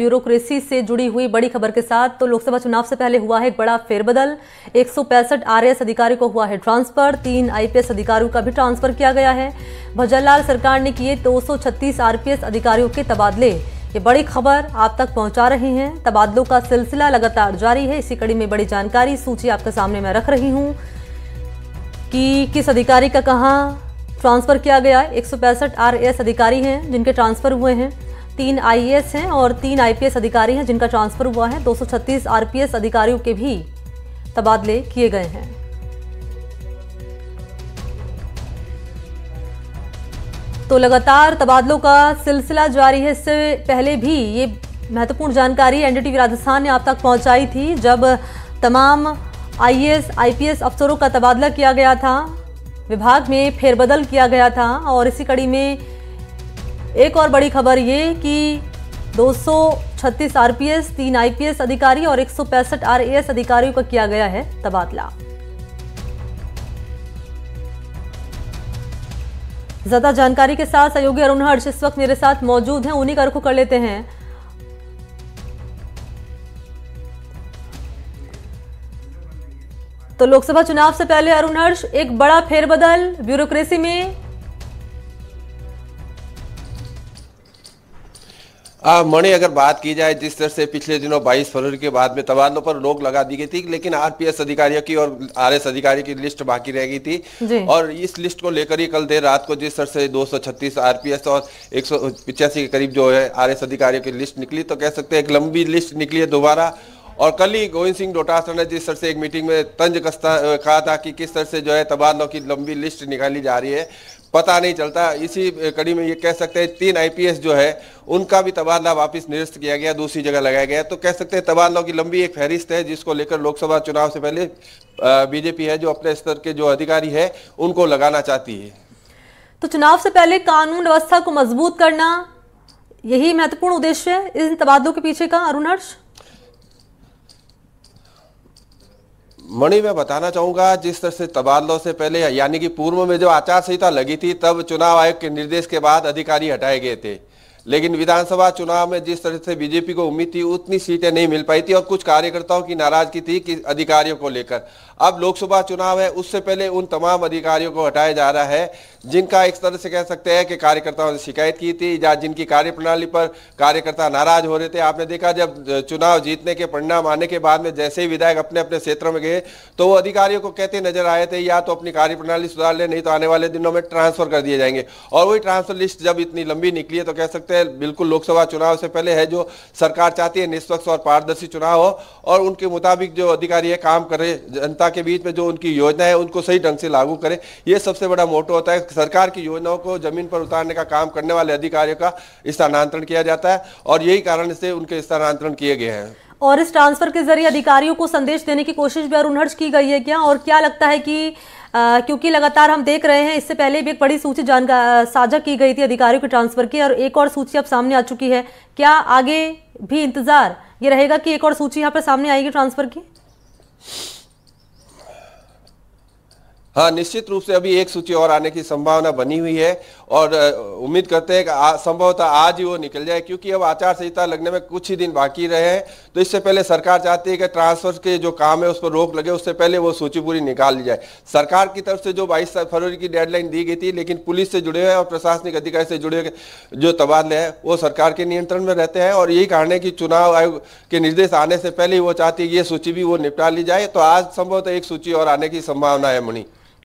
Bureaucracy से जुड़ी हुई बड़ी खबर के साथ तो लोकसभा चुनाव से पहले हुआ है एक बड़ा फेरबदल। एक सौ आरएएस अधिकारी को हुआ है ट्रांसफ़र, तीन आईपीएस अधिकारियों का भी ट्रांसफ़र किया गया है। भजनलाल सरकार ने किए 236 आरपीएस अधिकारियों के तबादले। ये बड़ी खबर आप तक पहुँचा रहे हैं। तबादलों का सिलसिला लगातार जारी है। इसी कड़ी में बड़ी जानकारी, सूची आपके सामने मैं रख रही हूँ कि किस अधिकारी का कहाँ ट्रांसफ़र किया गया। एक सौ अधिकारी हैं जिनके ट्रांसफ़र हुए हैं। तीन आईएएस हैं और तीन आईपीएस अधिकारी हैं जिनका ट्रांसफ़र हुआ है। 236 आरपीएस अधिकारियों के भी तबादले किए गए हैं। तो लगातार तबादलों का सिलसिला जारी है। इससे पहले भी ये महत्वपूर्ण जानकारी एनडीटीवी राजस्थान ने आप तक पहुंचाई थी, जब तमाम आईएएस, आईपीएस अफसरों का तबादला किया गया था, विभाग में फेरबदल किया गया था और इसी कड़ी में एक और बड़ी खबर ये कि 236 आरपीएस, तीन आईपीएस अधिकारी और एक आरएएस अधिकारियों का किया गया है तबादला। ज़्यादा जानकारी के साथ सहयोगी अरुण हर्ष इस वक्त मेरे साथ मौजूद हैं। उन्हीं का रुख कर लेते हैं। तो लोकसभा चुनाव से पहले अरुण हर्ष, एक बड़ा फेरबदल ब्यूरोक्रेसी में मणि अगर बात की जाए जिस तरह से पिछले दिनों 22 फरवरी के बाद में तबादलों पर रोक लगा दी गई थी लेकिन आरपीएस अधिकारियों की और आरएस अधिकारी की लिस्ट बाकी रह गई थी। और इस लिस्ट को लेकर ही कल देर रात को जिस तरह से 236 आरपीएस और एक के करीब जो है आरएस अधिकारियों की लिस्ट निकली तो कह सकते हैं एक लंबी लिस्ट निकली है दोबारा। और कल ही गोविंद सिंह डोटासरा ने जिस तरह से एक मीटिंग में तंज कसता कहा था कि किस तरह से जो है तबादलों की लंबी लिस्ट निकाली जा रही है पता नहीं चलता। इसी कड़ी में ये कह सकते हैं, तीन आईपीएस जो है, उनका भी तबादला वापस निरस्त किया गया, दूसरी जगह लगाया गया। तो कह सकते हैं, तबादलों की लंबी एक फहरिस्त है, जिसको लेकर लोकसभा चुनाव से पहले बीजेपी है, जो अपने स्तर के जो अधिकारी है, उनको लगाना चाहती है। तो चुनाव से पहले कानून व्यवस्था को मज़बूत करना, यही महत्वपूर्ण उद्देश्य है इन तबादलों के पीछे का, अरुण हर्ष? मणि, मैं बताना चाहूँगा, जिस तरह से तबादलों से पहले, यानी कि पूर्व में जो आचार संहिता लगी थी, तब चुनाव आयोग के निर्देश के बाद अधिकारी हटाए गए थे। लेकिन विधानसभा चुनाव में जिस तरह से बीजेपी को उम्मीद थी, उतनी सीटें नहीं मिल पाई थी और कुछ कार्यकर्ताओं की नाराज़गी थी कि अधिकारियों को लेकर। अब लोकसभा चुनाव है, उससे पहले उन तमाम अधिकारियों को हटाया जा रहा है, जिनका एक तरह से कह सकते हैं कि कार्यकर्ताओं ने शिकायत की थी या जिनकी कार्यप्रणाली पर कार्यकर्ता नाराज़ हो रहे थे। आपने देखा जब चुनाव जीतने के परिणाम आने के बाद में जैसे ही विधायक अपने अपने क्षेत्रों में गए तो वो अधिकारियों को कहते नज़र आए थे, या तो अपनी कार्यप्रणाली सुधार ले, नहीं तो आने वाले दिनों में ट्रांसफ़र कर दिए जाएँगे। और वही ट्रांसफ़र लिस्ट जब इतनी लंबी निकली है तो कह सकते हैं बिल्कुल लोकसभा चुनाव से पहले है जो सरकार चाहती है निष्पक्ष और पारदर्शी चुनाव हो और उनके मुताबिक जो अधिकारी है, काम करे जनता के बीच में जो उनकी योजना है, उनको सही ढंग से लागू करें। ये सबसे बड़ा मोटो होता है। सरकार की योजनाओं को ज़मीन पर उतारने का काम करने वाले अधिकारियों का स्थानांतरण किया जाता है और यही कारण से उनके स्थानांतरण किए गए हैं। और इस ट्रांसफ़र के ज़रिए अधिकारियों को संदेश देने की कोशिश भी अरुण हर्ष की गई है क्या? और क्या लगता है कि क्योंकि लगातार हम देख रहे हैं, इससे पहले भी एक बड़ी सूची जानकारी साझा की गई थी अधिकारियों के ट्रांसफ़र की, और एक और सूची अब सामने आ चुकी है। क्या आगे भी इंतज़ार? ये रहेगा कि एक और सूची यहाँ पर सामने आएगी ट्रांसफ़र की? हाँ निश्चित रूप से अभी एक सूची और आने की संभावना बनी हुई है और उम्मीद करते हैं कि संभवतः आज ही वो निकल जाए क्योंकि अब आचार संहिता लगने में कुछ ही दिन बाकी रहे हैं। तो इससे पहले सरकार चाहती है कि ट्रांसफ़र के जो काम है उस पर रोक लगे, उससे पहले वो सूची पूरी निकाल ली जाए। सरकार की तरफ़ से जो बाईस फरवरी की डेडलाइन दी गई थी, लेकिन पुलिस से जुड़े हुए और प्रशासनिक अधिकारी से जुड़े हुए जो तबादले हैं, वो सरकार के नियंत्रण में रहते हैं और यही कारण है कि चुनाव आयोग के निर्देश आने से पहले ही वो चाहती है ये सूची भी वो निपटा ली जाए। तो आज संभवतः एक सूची और आने की संभावना है मणि